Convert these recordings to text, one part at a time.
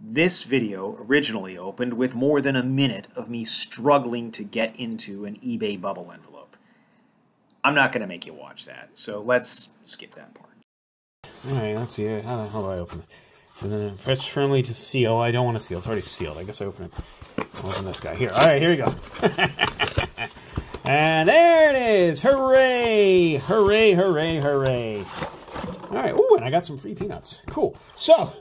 This video originally opened with more than a minute of me struggling to get into an eBay bubble envelope. I'm not going to make you watch that, so let's skip that part. Alright, let's see. How the hell do I open it? And then press firmly to seal. I don't want to seal. It's already sealed. I guess I open it. Open this guy. Here. Alright, here we go. and there it is. Hooray! Hooray, hooray, hooray. Alright, ooh, and I got some free peanuts. Cool. So,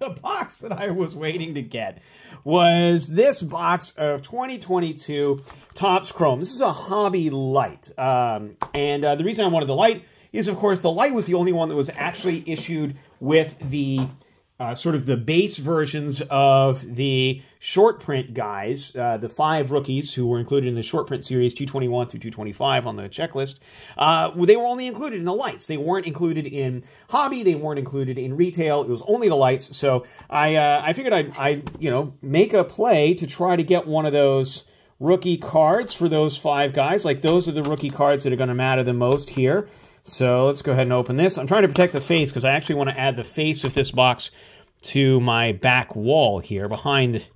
the box that I was waiting to get was this box of 2022 Topps Chrome. This is a hobby lite. Um, and uh, the reason I wanted the lite is, of course, the lite was the only one that was actually issued with the uh, sort of the base versions of the short print guys, uh, the five rookies who were included in the short print series 221 through 225 on the checklist, uh, they were only included in the lites. They weren't included in hobby. They weren't included in retail. It was only the lites. So I uh, I figured I'd, I'd you know make a play to try to get one of those rookie cards for those five guys. Like those are the rookie cards that are going to matter the most here. So let's go ahead and open this. I'm trying to protect the face because I actually want to add the face of this box to my back wall here behind.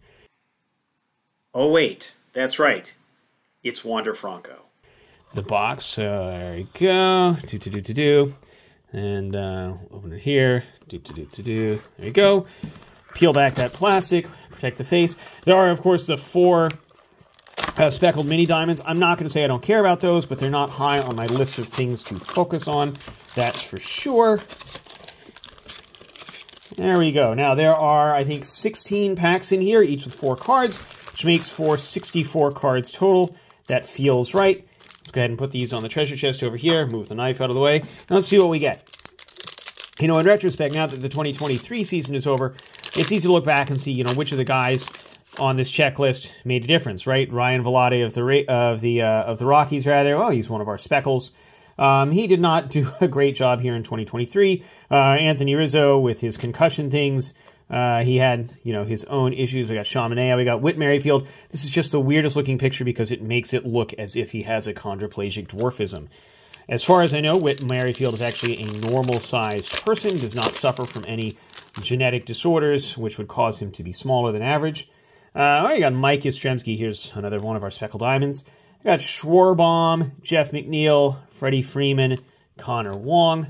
Oh, wait. That's right. It's Wander Franco. The box. Uh, there we go. Do, do, do, do, do. And uh, open it here. Do, do, do, do, do. There you go. Peel back that plastic. Protect the face. There are, of course, the four uh, speckled mini diamonds. I'm not going to say I don't care about those, but they're not high on my list of things to focus on. That's for sure. There we go. Now, there are, I think, 16 packs in here, each with four cards, which makes for 64 cards total. That feels right. Let's go ahead and put these on the treasure chest over here, move the knife out of the way, and let's see what we get. You know, in retrospect, now that the 2023 season is over, it's easy to look back and see, you know, which of the guys on this checklist made a difference, right? Ryan Vilade of the of the uh, of the Rockies, rather. Well, he's one of our speckles. Um, he did not do a great job here in 2023. Uh, Anthony Rizzo with his concussion things. Uh, he had, you know, his own issues. We got Sean Manaea. We got Whit Merrifield. This is just the weirdest looking picture because it makes it look as if he has achondroplastic dwarfism. As far as I know, Whit Merrifield is actually a normal-sized person, does not suffer from any genetic disorders, which would cause him to be smaller than average. Uh, you got Mike Yastrzemski. Here's another one of our speckled diamonds. I got Schwarber, Jeff McNeil, Freddie Freeman, Connor Wong.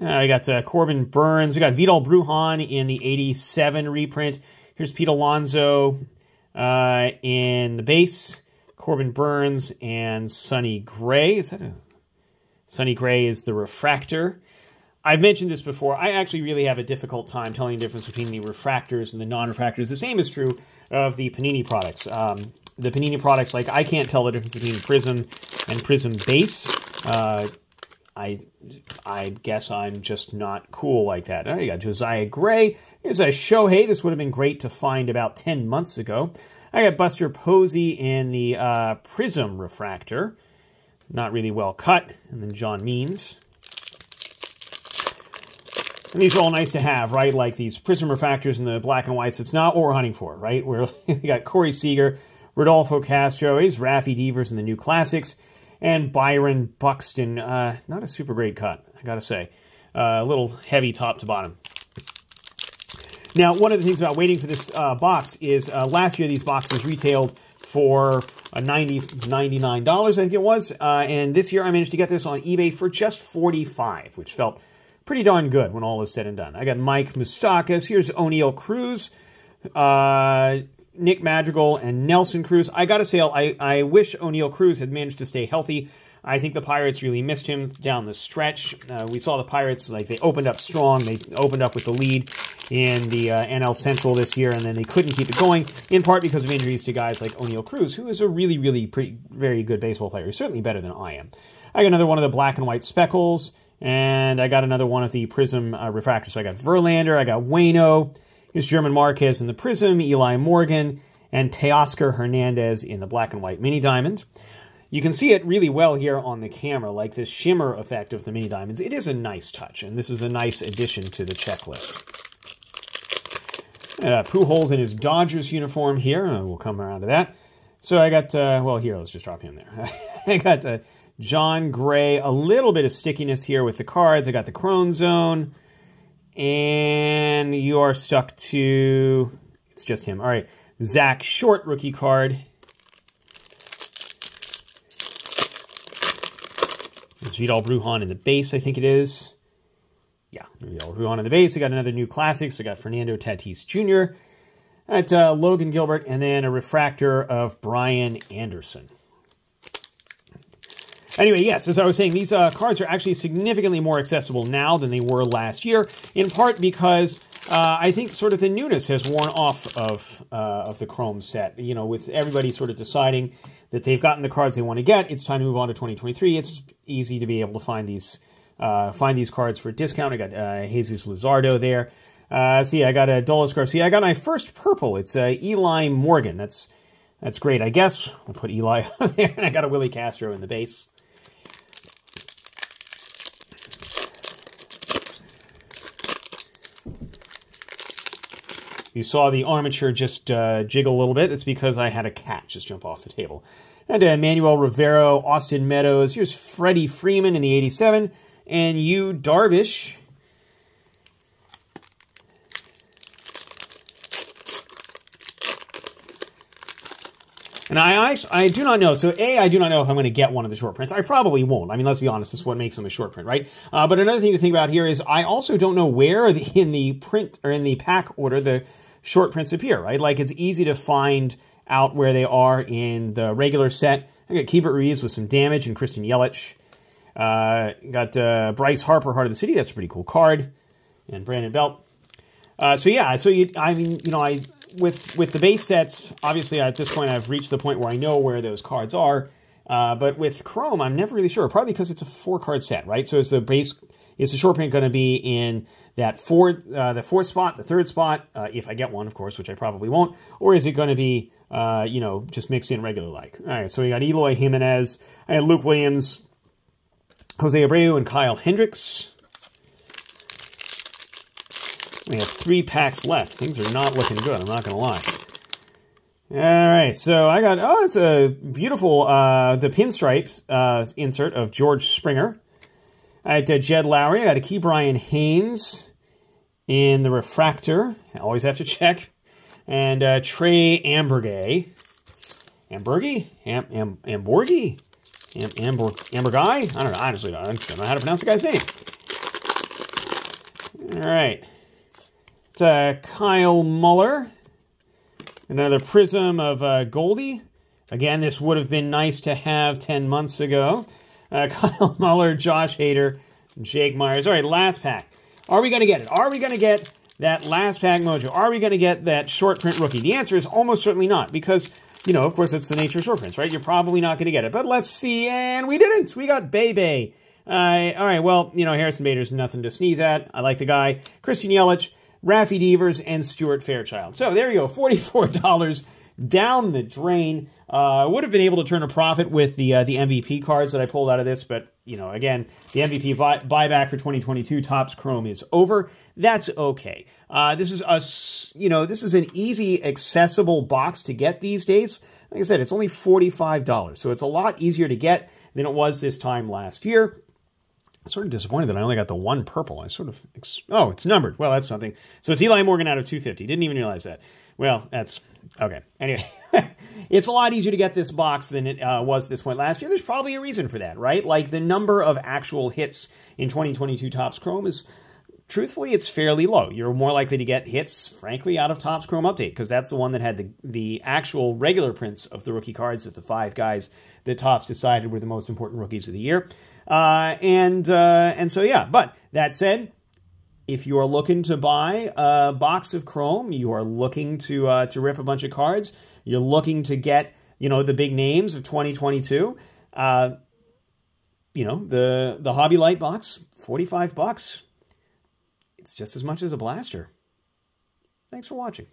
Uh, we got uh, Corbin Burnes. We got Vidal Brujan in the 87 reprint. Here's Pete Alonso uh, in the base. Corbin Burnes and Sonny Gray. Is that a... Sonny Gray is the refractor. I've mentioned this before. I actually really have a difficult time telling the difference between the refractors and the non-refractors. The same is true of the Panini products. Um, the Panini products, like I can't tell the difference between Prizm and Prizm Base. Uh, I I guess I'm just not cool like that. Oh, you got Josiah Gray. Here's a Shohei. This would have been great to find about 10 months ago. I got Buster Posey in the uh, Prism Refractor. Not really well cut. And then John Means. And these are all nice to have, right? Like these Prism Refractors and the black and whites. It's not what we're hunting for, right? We're, we got Corey Seager, Rodolfo Castro, he's Raffy Devers in the new classics, and Byron Buxton. Uh, not a super great cut, I gotta say. Uh, a little heavy top to bottom. Now, one of the things about waiting for this uh, box is uh, last year these boxes retailed for a 90 $99, I think it was. Uh, and this year I managed to get this on eBay for just 45 which felt pretty darn good when all is said and done. I got Mike Moustakas. Here's Oneil Cruz, uh, Nick Madrigal, and Nelson Cruz. I got to say, I, I wish Oneil Cruz had managed to stay healthy. I think the Pirates really missed him down the stretch. Uh, we saw the Pirates, like, they opened up strong. They opened up with the lead in the uh, NL Central this year, and then they couldn't keep it going, in part because of injuries to guys like Oneil Cruz, who is a really, really pretty, very good baseball player. He's certainly better than I am. I got another one of the black and white speckles. And I got another one of the Prism uh, refractors. So I got Verlander, I got Waino, here's German Marquez in the Prism, Eli Morgan, and Teoscar Hernandez in the black and white mini diamond. You can see it really well here on the camera, like this shimmer effect of the mini diamonds. It is a nice touch, and this is a nice addition to the checklist. Uh, Pujols in his Dodgers uniform here. Uh, we'll come around to that. So I got, uh, well, here, let's just drop him there. I got uh, Jon Gray, a little bit of stickiness here with the cards. I got the Chrome Zone. And you are stuck to, it's just him. All right, Zach Short rookie card. Vidal Brujan in the base, I think it is. Yeah, Vidal Brujan in the base. We got another new classic. So we got Fernando Tatis Jr. At uh, Logan Gilbert, and then a refractor of Brian Anderson. Anyway, yes, as I was saying, these uh, cards are actually significantly more accessible now than they were last year, in part because uh, I think sort of the newness has worn off of, uh, of the Chrome set. You know, with everybody sort of deciding that they've gotten the cards they want to get, it's time to move on to 2023. It's easy to be able to find these uh, find these cards for a discount. I got uh, Jesus Luzardo there. Uh, see, I got a Adolis Garcia. I got my first purple. It's Eli Morgan. That's that's great. I guess I'll put Eli on there, and I got a Willi Castro in the base. You saw the armature just uh, jiggle a little bit. It's because I had a cat just jump off the table. And uh, Manuel Rivero, Austin Meadows. Here's Freddie Freeman in the 87. And Yu Darvish. And I, I, I do not know. So A, I do not know if I'm going to get one of the short prints. I probably won't. I mean, let's be honest. This is what makes them a short print, right? Uh, but another thing to think about here is I also don't know where the, in the print or in the pack order the short prints appear, right? Like it's easy to find out where they are in the regular set. I got Keibert Ruiz with some damage and Christian Yelich. Uh, got uh, Bryce Harper, Heart of the City. That's a pretty cool card. And Brandon Belt. Uh, so yeah, so you, I mean, you know, I with with the base sets, obviously at this point I've reached the point where I know where those cards are. Uh, but with Chrome, I'm never really sure. Probably because it's a four card set, right? So it's the base is the short print going to be in that fourth, uh, the fourth spot, the third spot, uh, if I get one, of course, which I probably won't, or is it going to be, uh, you know, just mixed in regular like? All right, so we got Eloy Jimenez, I had Luke Williams, Jose Abreu, and Kyle Hendricks. We have three packs left. Things are not looking good, I'm not going to lie. All right, so I got, oh, it's a beautiful, uh, the pinstripe uh, insert of George Springer. I had uh, Jed Lowrie. I got a Ke'Bryan Hayes in the refractor. I always have to check. And uh, Trey Amburgey. Amburgy? Am, Am, Amborgi? Am, Ambor, Amberguy? I don't know. Honestly, I don't know how to pronounce the guy's name. All right. It's uh, Kyle Muller. Another prism of uh, Goldie. Again, this would have been nice to have 10 months ago. Uh, Kyle Muller, Josh Hader, Jake Meyers. All right, last pack. Are we going to get it? Are we going to get that last pack mojo? Are we going to get that short print rookie? The answer is almost certainly not because, you know, of course, it's the nature of short prints, right? You're probably not going to get it. But let's see. And we didn't. We got Bebe. Uh, all right, well, you know, Harrison Bader's nothing to sneeze at. I like the guy. Christian Yelich, Raffy Devers, and Stuart Fairchild. So there you go, $44 down the drain. Uh, would have been able to turn a profit with the uh, the MVP cards that I pulled out of this, but you know, again, the MVP buy buyback for 2022 Topps Chrome is over. That's okay. Uh, this is a you know this is an easy, accessible box to get these days. Like I said, it's only $45, so it's a lot easier to get than it was this time last year. Sort of disappointed that I only got the one purple. I sort of, oh, it's numbered. Well, that's something. So it's Eli Morgan out of 250. Didn't even realize that. Well, that's Okay. Anyway, it's a lot easier to get this box than it uh, was this point last year. There's probably a reason for that, right? Like the number of actual hits in 2022 Topps Chrome is, truthfully, it's fairly low. You're more likely to get hits, frankly, out of Topps Chrome Update because that's the one that had the, the actual regular prints of the rookie cards of the five guys that Topps decided were the most important rookies of the year. Uh, and uh, and so yeah, but that said, if you are looking to buy a box of Chrome, you are looking to uh, to rip a bunch of cards, you're looking to get you know the big names of 2022. Uh, you know the the Hobby Lite box, 45 bucks. It's just as much as a blaster. Thanks for watching.